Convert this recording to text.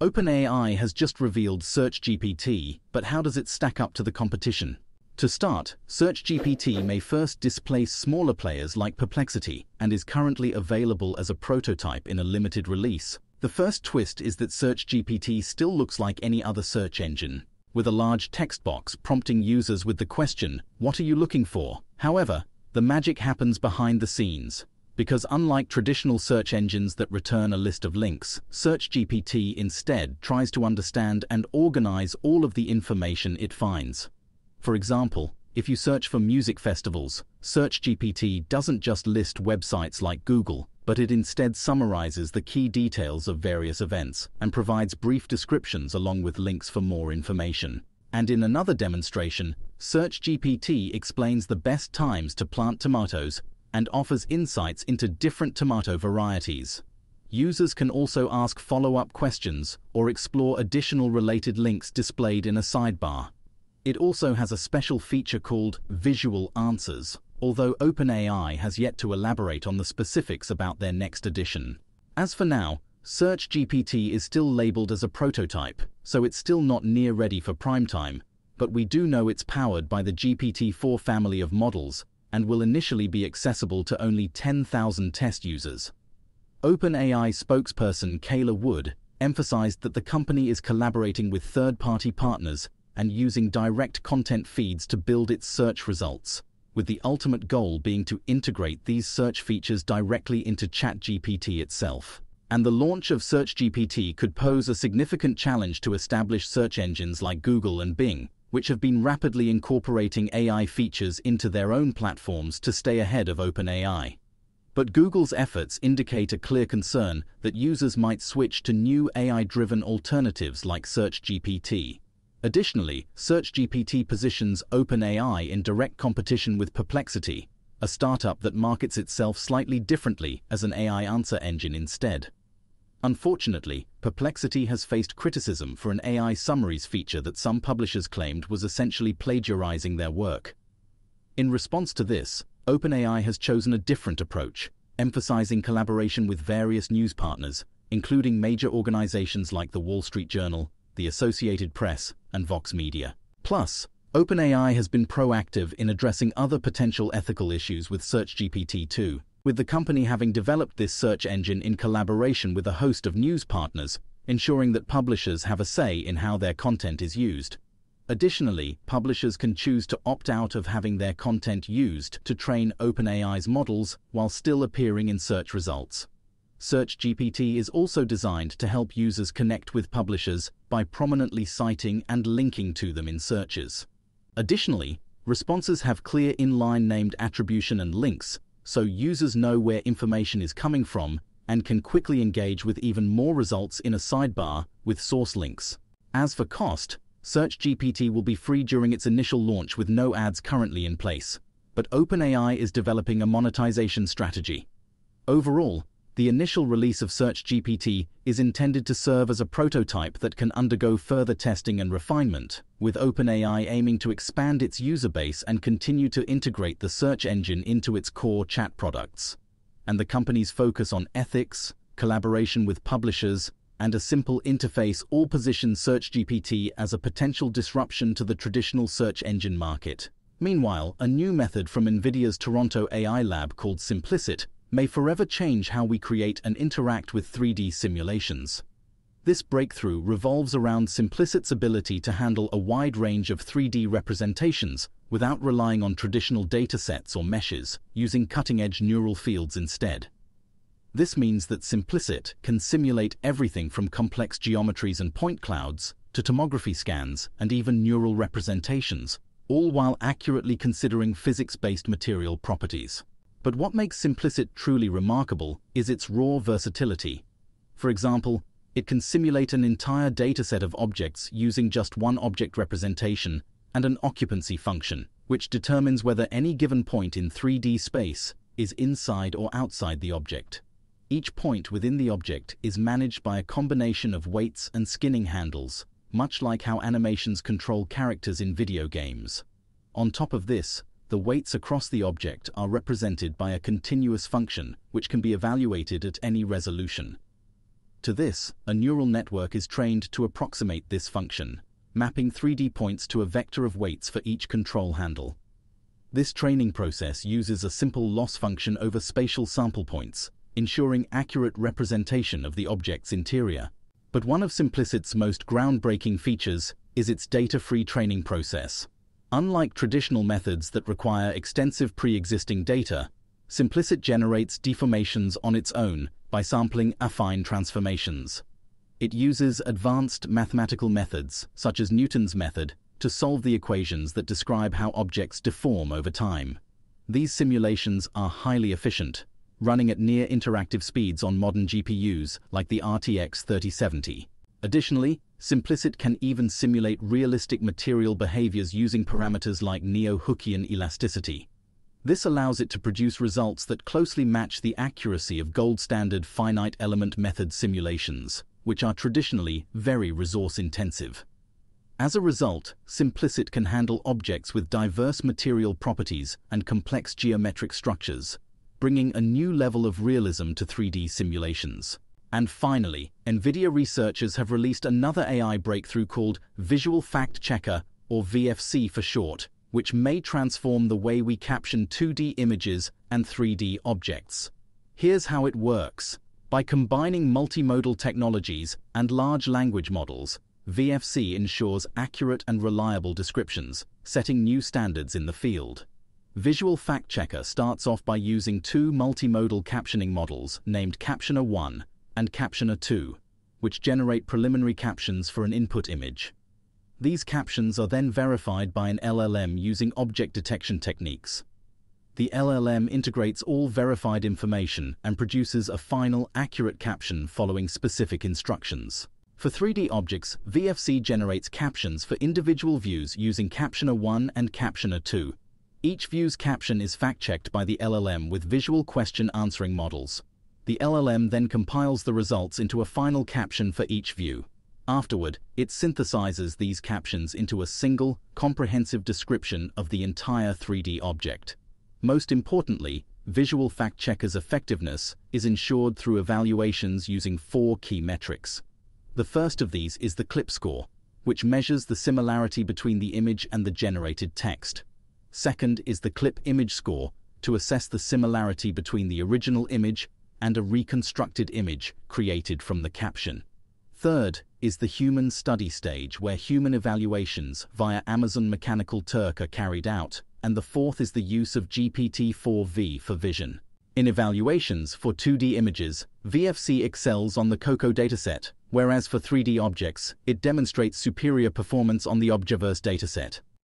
OpenAI has just revealed SearchGPT, but how does it stack up to the competition? To start, SearchGPT may first displace smaller players like Perplexity and is currently available as a prototype in a limited release. The first twist is that SearchGPT still looks like any other search engine, with a large text box prompting users with the question, What are you looking for? However, the magic happens behind the scenes. Because unlike traditional search engines that return a list of links, SearchGPT instead tries to understand and organize all of the information it finds. For example, if you search for music festivals, SearchGPT doesn't just list websites like Google, but it instead summarizes the key details of various events and provides brief descriptions along with links for more information. And in another demonstration, SearchGPT explains the best times to plant tomatoes and offers insights into different tomato varieties. Users can also ask follow-up questions or explore additional related links displayed in a sidebar. It also has a special feature called Visual Answers, although OpenAI has yet to elaborate on the specifics about their next edition. As for now, SearchGPT is still labeled as a prototype, so it's still not near ready for prime time, but we do know it's powered by the GPT-4 family of models and will initially be accessible to only 10,000 test users. OpenAI spokesperson Kayla Wood emphasized that the company is collaborating with third-party partners and using direct content feeds to build its search results, with the ultimate goal being to integrate these search features directly into ChatGPT itself. And the launch of SearchGPT could pose a significant challenge to established search engines like Google and Bing, which have been rapidly incorporating AI features into their own platforms to stay ahead of OpenAI. But Google's efforts indicate a clear concern that users might switch to new AI-driven alternatives like SearchGPT, Additionally, SearchGPT positions OpenAI in direct competition with Perplexity, a startup that markets itself slightly differently as an AI answer engine instead. Unfortunately, Perplexity has faced criticism for an AI summaries feature that some publishers claimed was essentially plagiarizing their work. In response to this, OpenAI has chosen a different approach, emphasizing collaboration with various news partners, including major organizations like the Wall Street Journal, the Associated Press, and Vox Media. Plus, OpenAI has been proactive in addressing other potential ethical issues with SearchGPT 2, with the company having developed this search engine in collaboration with a host of news partners, ensuring that publishers have a say in how their content is used. Additionally, publishers can choose to opt out of having their content used to train OpenAI's models while still appearing in search results. SearchGPT is also designed to help users connect with publishers by prominently citing and linking to them in searches. Additionally, responses have clear inline named attribution and links, so users know where information is coming from and can quickly engage with even more results in a sidebar with source links. As for cost, SearchGPT will be free during its initial launch with no ads currently in place, but OpenAI is developing a monetization strategy. Overall, the initial release of SearchGPT is intended to serve as a prototype that can undergo further testing and refinement, with OpenAI aiming to expand its user base and continue to integrate the search engine into its core chat products. And the company's focus on ethics, collaboration with publishers, and a simple interface all position SearchGPT as a potential disruption to the traditional search engine market. Meanwhile, a new method from NVIDIA's Toronto AI lab called Simplicit may forever change how we create and interact with 3D simulations. This breakthrough revolves around Simplicit's ability to handle a wide range of 3D representations without relying on traditional datasets or meshes, using cutting-edge neural fields instead. This means that Simplicit can simulate everything from complex geometries and point clouds to tomography scans and even neural representations, all while accurately considering physics-based material properties. But what makes Simplicit truly remarkable is its raw versatility. For example, it can simulate an entire dataset of objects using just one object representation and an occupancy function, which determines whether any given point in 3D space is inside or outside the object. Each point within the object is managed by a combination of weights and skinning handles, much like how animations control characters in video games. On top of this, the weights across the object are represented by a continuous function which can be evaluated at any resolution. To this, a neural network is trained to approximate this function, mapping 3D points to a vector of weights for each control handle. This training process uses a simple loss function over spatial sample points, ensuring accurate representation of the object's interior. But one of Simplicit's most groundbreaking features is its data-free training process. Unlike traditional methods that require extensive pre-existing data, Simplicit generates deformations on its own by sampling affine transformations. It uses advanced mathematical methods, such as Newton's method, to solve the equations that describe how objects deform over time. These simulations are highly efficient, running at near interactive speeds on modern GPUs like the RTX 3070. Additionally, Simplicit can even simulate realistic material behaviors using parameters like neo-Hookean elasticity. This allows it to produce results that closely match the accuracy of gold standard finite element method simulations, which are traditionally very resource intensive. As a result, Simplicit can handle objects with diverse material properties and complex geometric structures, bringing a new level of realism to 3D simulations. And finally, NVIDIA researchers have released another AI breakthrough called Visual Fact Checker, or VFC for short, which may transform the way we caption 2D images and 3D objects. Here's how it works. By combining multimodal technologies and large language models, VFC ensures accurate and reliable descriptions, setting new standards in the field. Visual Fact Checker starts off by using two multimodal captioning models named Captioner 1 and Captioner 2, which generate preliminary captions for an input image. These captions are then verified by an LLM using object detection techniques. The LLM integrates all verified information and produces a final, accurate caption following specific instructions. For 3D objects, VFC generates captions for individual views using Captioner 1 and Captioner 2. Each view's caption is fact-checked by the LLM with visual question answering models. The LLM then compiles the results into a final caption for each view. Afterward, it synthesizes these captions into a single, comprehensive description of the entire 3D object. Most importantly, Visual Fact Checker's effectiveness is ensured through evaluations using four key metrics. The first of these is the CLIP score, which measures the similarity between the image and the generated text. Second is the CLIP image score, to assess the similarity between the original image and a reconstructed image created from the caption. Third is the human study stage where human evaluations via Amazon Mechanical Turk are carried out, and the fourth is the use of GPT-4V for vision. In evaluations for 2D images, VFC excels on the COCO dataset, whereas for 3D objects, it demonstrates superior performance on the Objaverse dataset.